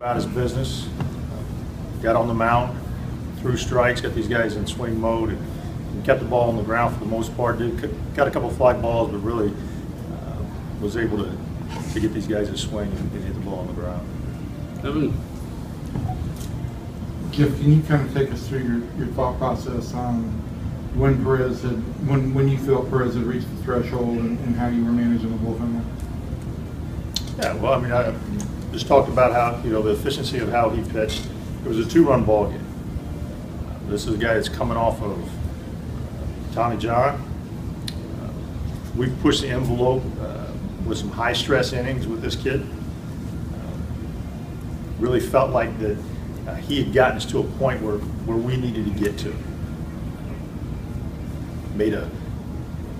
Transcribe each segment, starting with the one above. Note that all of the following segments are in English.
about his business. Got on the mound, threw strikes, got these guys in swing mode, and and kept the ball on the ground for the most part. Did got a couple fly balls, but really uh, was able to to get these guys to swing and and hit the ball on the ground. Evan, Jeff, can you kind of take us through your, your thought process on when Perez had, when, when you felt Perez had reached the threshold and, and how you were managing the bullpen there? Yeah, well, I mean, I just talked about how, you know, the efficiency of how he pitched. It was a two-run ball game. This is a guy that's coming off of Tommy John. Uh, We've pushed the envelope uh, with some high-stress innings with this kid. Uh, Really felt like that uh, he had gotten us to a point where, where we needed to get to. Made a,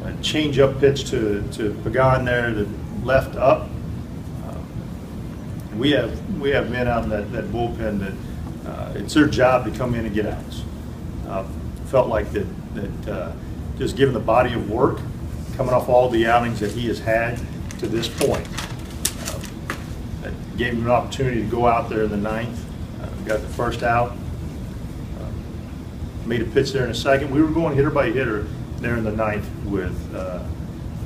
a change-up pitch to, to Pagan there that left up. We have, we have men out in that, that bullpen that, uh, it's their job to come in and get outs. Uh, Felt like that, that, uh, just given the body of work, coming off all the outings that he has had to this point, um, that gave him an opportunity to go out there in the ninth, uh, got the first out, um, made a pitch there in the second. We were going hitter by hitter there in the ninth with, uh,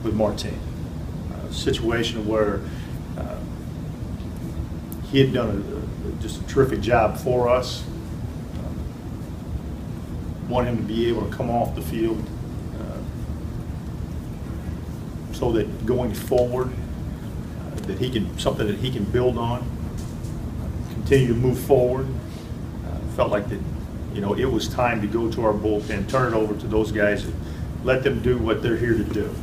with Martin. Uh, Situation where uh, he had done a- just a terrific job for us. Um, Want him to be able to come off the field uh, so that going forward, uh, that he can, something that he can build on, continue to move forward. Uh, Felt like that, you know, it was time to go to our bullpen, turn it over to those guys, let them do what they're here to do.